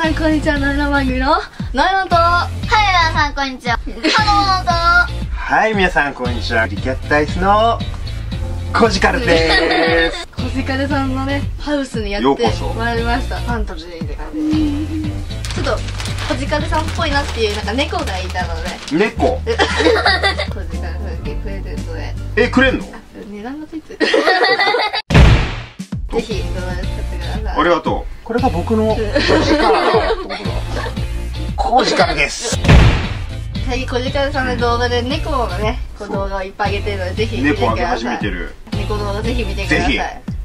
さんこんにちは。のえのん番組ののえのんと。はい、皆さん、こんにちは。ハローはい、皆さんこんにちは。リキャットアイスのコジカルでーす。コジカルさんのねハウスにやってまいりました。ファンタジーって感じでちょっとコジカルさんっぽいなっていうなんか猫がいたので。猫？コジカルさんにプレゼントで。え、くれんの？値段がついてる。ぜひ動画で使ってください。ありがとう。これが僕のコジカルってことだ。コジカルです。最近コジカルさんの動画で猫のねこう動画をいっぱい上げてるのでぜひ見てく猫あげださい始めてる。猫動画ぜひ見てくださいぜ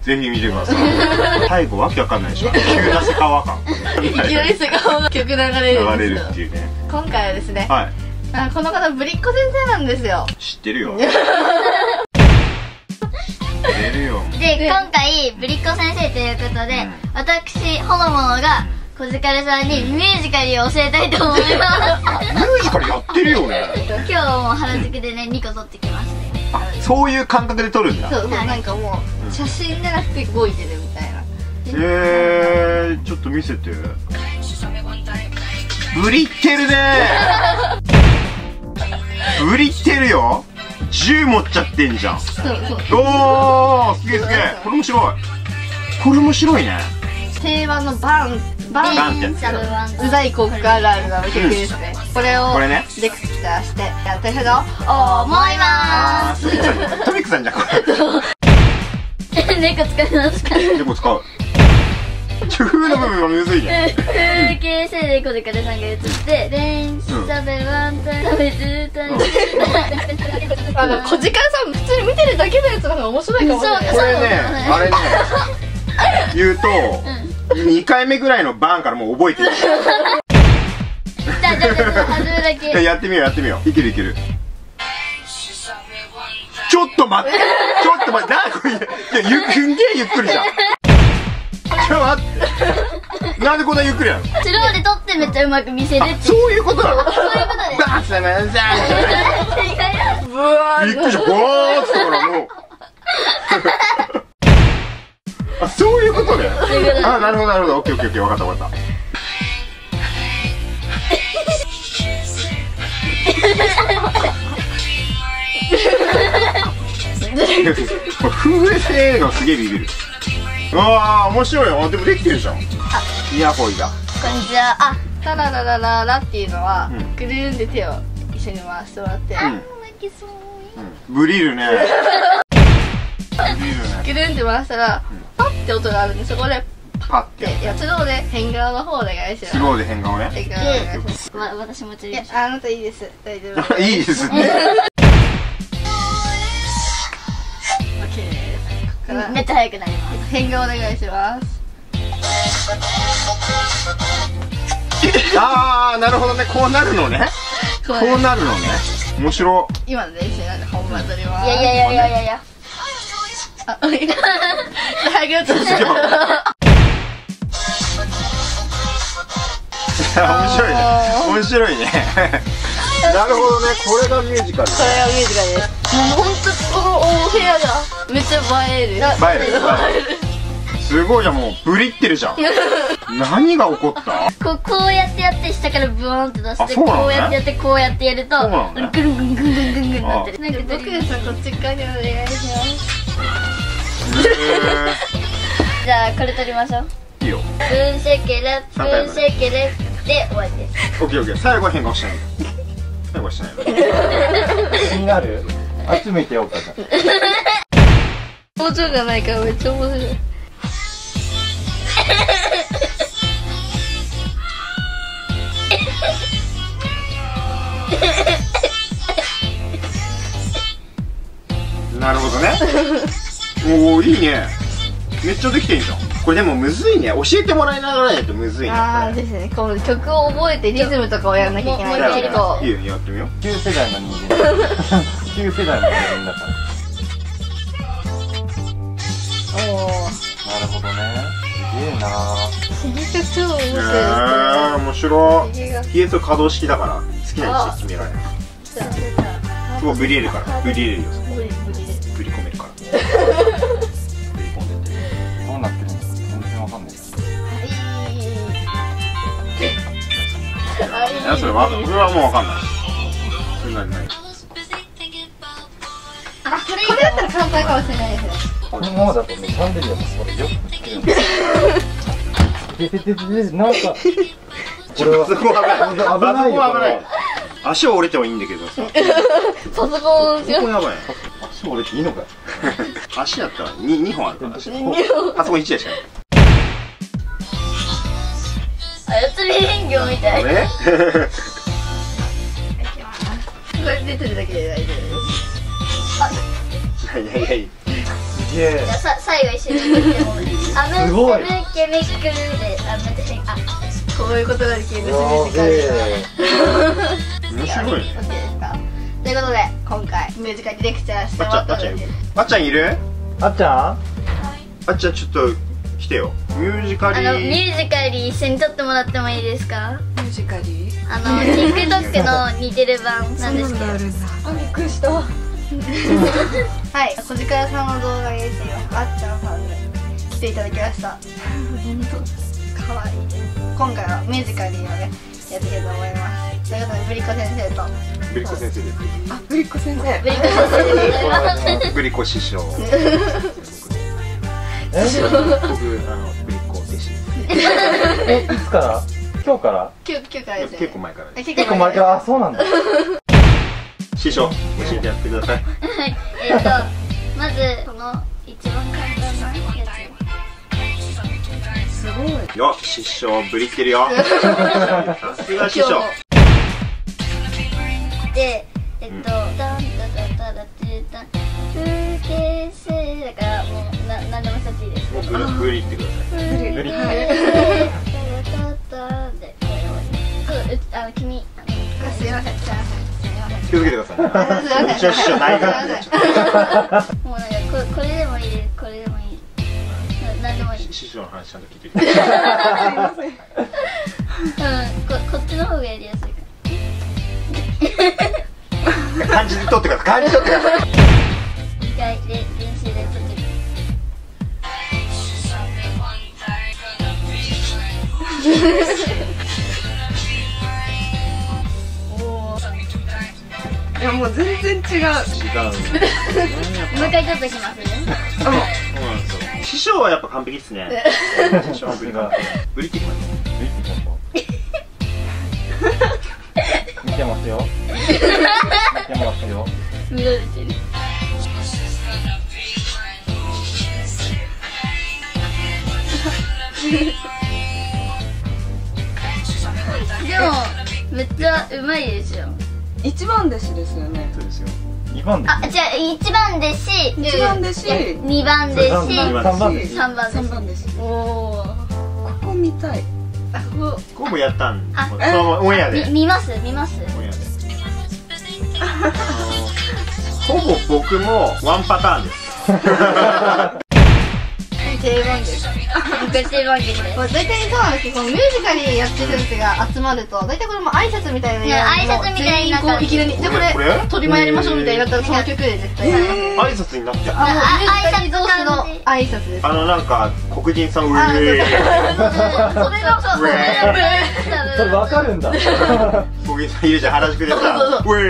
ひ、ぜひ見てください。最後わけわかんないでしょ。急なセカワ感。いきなりセカ曲流れる流れるっていうね。今回はですね、はい。あこの方ぶりっ子先生なんですよ知ってるよ。出るよ。で、で今回、ぶりっ子先生ということで、うん私、ほのものが、コジカルさんにミュージカルを教えたいと思います。ミュージカルやってるよね。今日も原宿でね、2個撮ってきましたよ。あ、そういう感覚で撮るんだ。そうそうはいなんかもう写真じゃなくて動いてるみたいなえー、ちょっと見せてブリってるね ブリってるよ銃持っちゃってんじゃん。おーすげえすげえ。これ面白い。これ面白いね。定番のバンバンバンってうざい国家あるあるの曲ですね、これをこれね。レクチャーしてやってると思いまあートミックさんじゃんトミックさんじゃんこれ。猫使いますか？猫使う中風の部分がむずいね風景性ん。って、電車でワンタン食べてたすあの小力さん普通に見てるだけのやつの方が面白いかもしれないそうこれねあれね。言うと2回目ぐらいのバーンからもう覚えてる。じゃあ、じゃあ、じゃあ、外れだけ。やってみようやってみよう。いけるいける。ちょっと待って。ちょっと待って。なこれいやゆすんげえゆっくりじゃんちょっと待って。なんでこんなゆっくりなの？スローで撮ってめっちゃうまく見せるって。そういうことなの？そういうことでバ ーンさまんさんブワーびっくり。したボーッてからもうあそういうことねあなるほどなるほど。オッケーオッケーオッケー分かった分かった。風性がすげえビビるああ面白いよ。でもできてるじゃん。イヤホイだ。こんにちは。あ、タラララララっていうのは、うん。ぐるーんで手を一緒に回してもらって、うん。泣きそう。ブリるね。ブリるね。ぐるんって回したら、パッて音があるんでそこでパッて。でいやスローで変顔の方お願いします。スローで変顔ね。変顔お願いします。わ、私も釣いやりま。あなたいいです。大丈夫。いいですねからめっちゃ速くなります。変顔お願いします。ああなるほどね。こうなるのね。ここうなるのね。面白。今の練習なんで本番撮ります。いやいやいやいやいやいや。あ早くやっ面白いね。面白いね。なるほどね。これがミュージカル。これがミュージカルです。もう本当このお部屋がめっちゃ映える。映える映える。すごいじゃんもうブリってるじゃん。何が起こった？こう、こうやってやって下からブワーンって出して、ね。こうやってやって、こうやってやると、そうなのね。ぐるんぐんぐんぐんぐんぐんなって。る。なんかドクエさんこっち側にお願いします。へじゃあ、これ撮りましょう。ーいいよ。ブーンシェケレ、ブーンシェケレで終わりです。オッケーオッケー最後は変顔しない。最後はしないの。気になる？集めてようかじゃ表情がないからめっちゃ面白い。なるほどね。おおいいね。めっちゃできてんじゃんこれでもむずいね。教えてもらいながらやとむずいねああですね。この曲を覚えてリズムとかをやらなきゃいけないもうもう一回結構いいよやってみよう。旧世代の人間旧世代の人間だかおおらなるほどね。すげえな。めっちゃ超面白い。ー面白ですねい PS 可動式だから好きな位置で決められる。すごいブリエるからブリエるよわそれはもうわかんない。それ何何あこれこれだったら簡単かもしれないですね。このままだとねシャンデリアもそれよくつけるんですよ。てててててなんかこれはそこ危ない。危ない危ない。足を折れてもいいんだけどさ。パソコンここやばい。足折れていいのかよ。足やったら 2, 2本あるから。足パソコン1台しかないり人形みたいねこれ出てるだけで大丈夫い。やいやいやすげえじゃあさ最後一緒に言ってもアムすごいセブケミックルであめてあですこういうことができるんですね OK ですかということで今回ミュージカルディレクチャーしてもらったのであっちゃんいるあっちゃんあっちゃんちょっと来てよ。ミュージカリあのミーュージカル一緒に撮ってもらってもいいですか？ミュージカリー？あの TikTok の似てる版なんですけど。あびっくりした。はい。小力さんの動画に出ていますあっちゃんさんに来ていただきました。かわいい。今回はミュージカルをねやっていきたいと思います。ということでブリコ先生と。ブリコ先生です。あブリッコ先生。ブリコ先生。でございますブリコ師匠。え 僕あのブリコ弟子ですえいつから？今日から？今日今日からですよね結構前からあ結結構前から？あそうなんだ。師匠教えてやってください。はい。えっとまずこの一番簡単なやすごいよ師匠ブリってるよ。さすが師匠。つでえっとダンダダダダテダン風景性だからもうな何でもしちゃっていいです。もうブリってください。ブリでタタタでこれをそううあの君あすいませんすい。ません気をつけてください。い。もうなんかここれでもいいです。これでもいい。な何でもいい。師匠の話ちゃん。と聞いてくださいうんここっちの方がやりやすいか漢字で取ってください。漢字取ってくださいいやもう全然違う。違うもう一回撮ってきますね。そうなんですよ。師匠はやっぱ完璧っすね。師匠はブリ完璧ブリってきまし見てますよ。見てますよ。見られてる。でもめっちゃうまいですよ。一番弟子ですよね。そうですよ。二番ですあじゃあ一番弟子。一番弟子。二番弟子。番三番です三番弟子。三番弟子。おおここ見たい。あここここもやったんあそのオンエアで。み見ます？見ます？オンエアで。ほぼ僕もワンパターンです。定番です僕定番ですまあ、大体そうなんですけどこのミュージカルやってる人たちが集まると大体これも挨拶みたいなのや挨拶みたいなこういきなりでこれ？これ取り前やりましょうみたいになったらその曲で絶対。やる挨拶になってるあもうあミュージカル同士の挨拶挨拶です。あのなんか黒人さんうあそうそうえそれのそうウェそれわかるんだ。黒人さんいるじゃん原宿でさ。そうそうそう。ウェ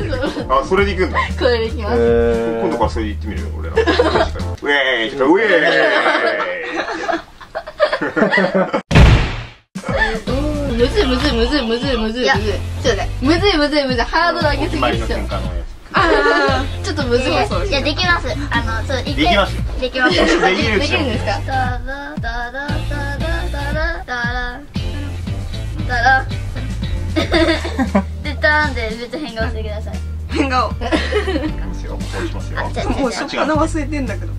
ーイあそれで行くんだ。これでいきます、え今度からそれで言ってみるよ俺ら。確かにウェーイウェー。イむずいむずいむずいむずいむずいむずい。ちょっとねむずいむずいむずいハードル上げすぎですよ。喧嘩のやあちょっと難しいいやできます。あのそうできます。よできます。つできるんですかダラダラダラダラダラダラでターンでめっちゃ変顔してください。変顔。いきますよこうしますよ。もうじゃあ初っ端忘れてんだけど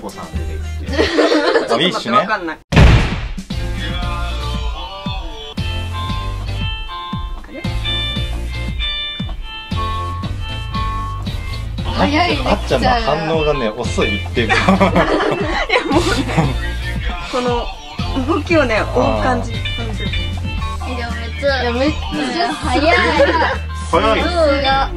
ハ大悟さん出てきて。あウィッシュね。わかんない。あれ早いあっちゃんの反応がね遅いっていうか。この動きをね追う感じ。いやめっちゃ早い。早い。動画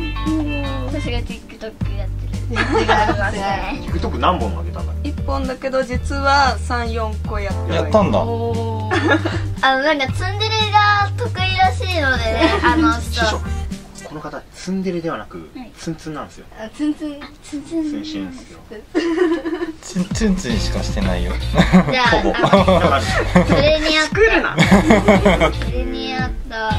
さすが TikTok やってる。違いますね。TikTok 何本上げたんだ1本だけど実は34個やってやったんだ。あのなんかツンデレが得意らしいのでね あの師人匠この方ツンデレではなくはい。ツンツンなんですよ。あツンツン。ツンツン。ツンしんですよ。チンチンチンしかしてないよ。じゃあほぼ。あのだからそれに合っ作るな。たそれに合った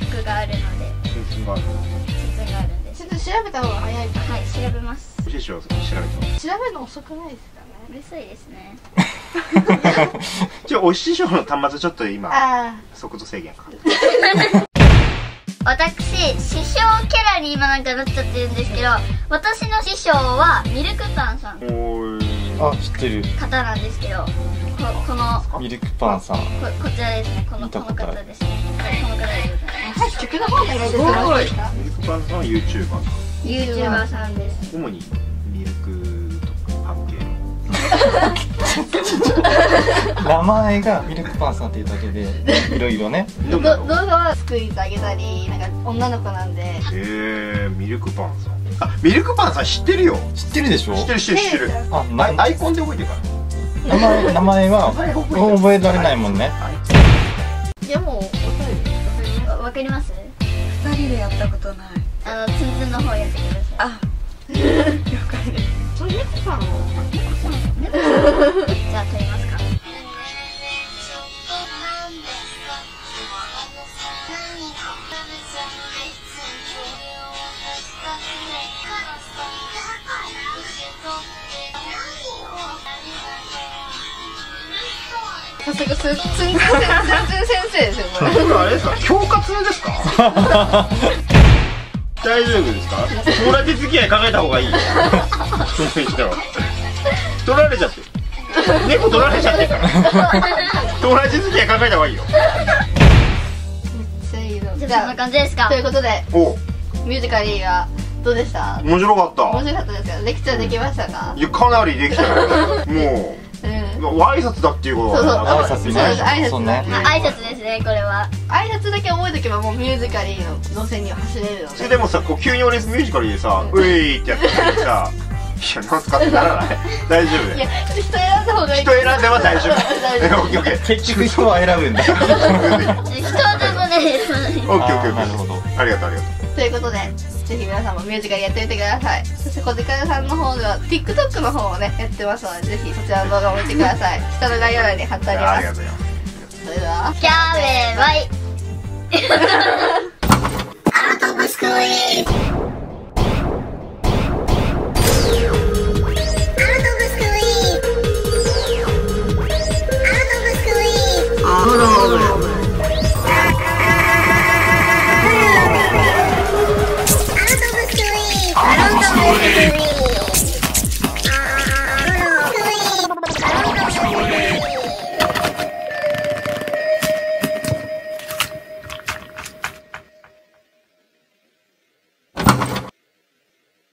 曲があるので。ツンツンがあるツン。ツンがあるんで。すちょっと調べた方が早いかはい調べます師匠調べて調べるの遅くないですかね？うるさいですね。じゃあお師匠の端末ちょっと今あ速度制限か 私師匠キャラに今なんかなっちゃってるんですけど私の師匠はミルクパンさん。おあ知ってる。方なんですけどここのミルクパンさん。ここちらですね。このこの方ですね。はいこの方でございます。あはい曲の方お願いですか？ミルクパンさんは YouTuber か YouTuber さんです。主にミルクとかパン系名前がミルクパンさんっていうだけで いろいろね。動画は作りてあげたりなんか女の子なんで。へえミルクパンさん。あミルクパンさん知ってるよ。知ってるでしょ？知ってる知ってる知ってる。あなアイアイコンで覚えてるから。名前名前は覚えられないもんね。い。やもうお便りわわかります？2人でやったことないあのツンツンの方やってくださいあ了解ですそれ猫さんをじゃあ撮りますか早速ツンツンツンツン先生ですよこれ。これあれですか恐喝ですか？大丈夫ですか？友達付き合い考えた方がいいよ。その人は取られちゃって。る猫取られちゃってるから。友達付き合い考えた方がいいよ。ゃあそんな感じですか？ということでお。ミュージカリーはどうでした？面白かった。面白かったですかレクチャーできましたか？いやかなりできたよ。もうんう挨拶だっていうことそうそう。は挨拶ね。挨拶なんであ挨拶ですねこれは。挨拶だけ覚えとけばもうミュージカリーの路線には走れるのでそれでもさこう急に俺ミュージカルでさ「うい!」ってやった時にさ「いやなんすか?」ってならない。大丈夫いや人選んだ方がいい。人選んでは大丈夫。大丈夫。オッケーオッケー。結局人は選ぶんだ。人はでオッケーオッケーオッケー。なるほど。ありがとうありがとうということでぜひ皆さんもミュージカルやってみてください。そして小塚さんの方では TikTok の方をねやってますのでぜひそちらの動画を見てください。下の概要欄に貼ってありあます。りがとうございます。それではキャーベバイ。アロンドブスクイー